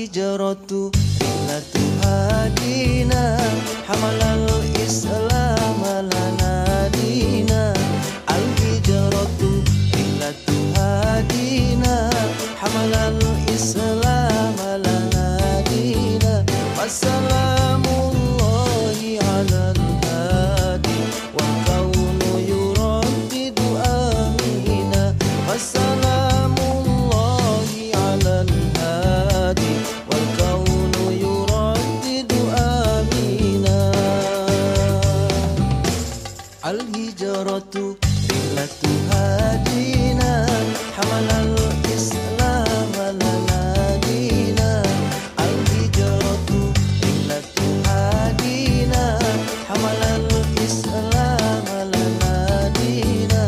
hijratu Rilatu hadina Hamalal islam lana dina Al hijratu Rilatu hadina Hamalal islam lana dina Masalah Al-Hijaratu Bilatu Hadina Hamalal Islam Al-Hijaratu Bilatu Hadina Hamalal Islam Al-Hadina